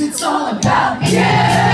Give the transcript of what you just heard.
it's all about you.